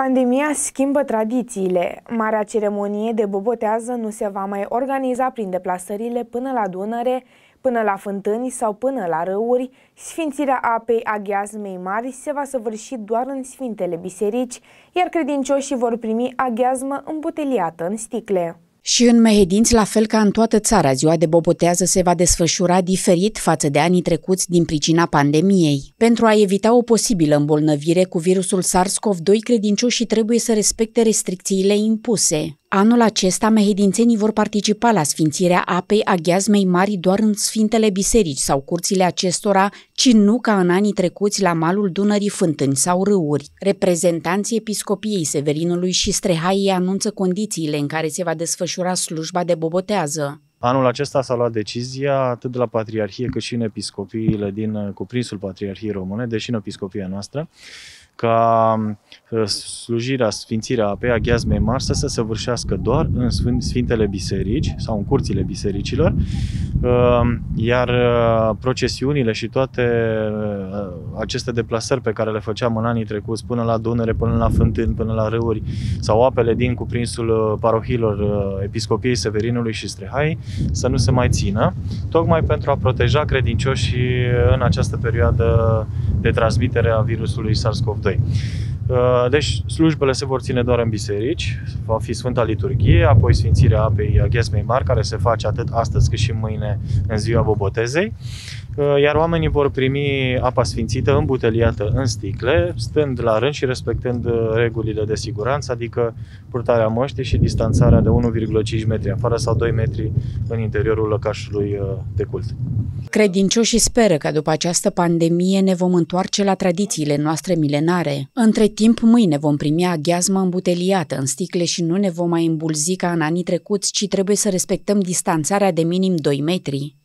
Pandemia schimbă tradițiile. Marea ceremonie de bobotează nu se va mai organiza prin deplasările până la Dunăre, până la fântâni sau până la râuri. Sfințirea apei aghiazmei mari se va săvârși doar în Sfintele Biserici, iar credincioșii vor primi aghiazmă îmbuteliată în sticle. Și în Mehedinți, la fel ca în toată țara, ziua de bobotează se va desfășura diferit față de anii trecuți din pricina pandemiei. Pentru a evita o posibilă îmbolnăvire cu virusul SARS-CoV-2, credincioșii trebuie să respecte restricțiile impuse. Anul acesta, mehedințenii vor participa la sfințirea apei a gheazmei mari doar în sfintele biserici sau curțile acestora, ci nu ca în anii trecuți la malul Dunării Fântâni sau râuri. Reprezentanții Episcopiei Severinului și Strehaiei anunță condițiile în care se va desfășura slujba de bobotează. Anul acesta s-a luat decizia atât de la Patriarhie cât și în episcopiile din cuprinsul Patriarhiei Române, deși în episcopia noastră, ca uh, slujirea, sfințirea apei a gheazmei mari să se săvârșească doar în Sfintele Biserici sau în curțile bisericilor, uh, iar uh, procesiunile și toate aceste deplasări pe care le făceam în anii trecuți până la Dunăre, până la fântâni, până la râuri sau apele din cuprinsul parohilor Episcopiei Severinului și Strehai să nu se mai țină, tocmai pentru a proteja credincioșii în această perioadă de transmitere a virusului SARS-CoV-2. Uh, deci slujbele se vor ține doar în biserici, va fi Sfânta Liturghie, apoi Sfințirea apei Ghesmei Mari, care se face atât astăzi cât și mâine în ziua Bobotezei, uh, iar oamenii vor primi apa sfințită îmbuteliată în sticle, stând la rând și respectând uh, regulile de siguranță, adică purtarea măștii și distanțarea de 1,5 metri afară sau 2 metri în interiorul lăcașului de cult. Credincioșii speră că după această pandemie ne vom întoarce la tradițiile noastre milenare. Între timp, mâine vom primi aghiazmă îmbuteliată în sticle și nu ne vom mai îmbulzi ca în anii trecuți, ci trebuie să respectăm distanțarea de minim 2 metri.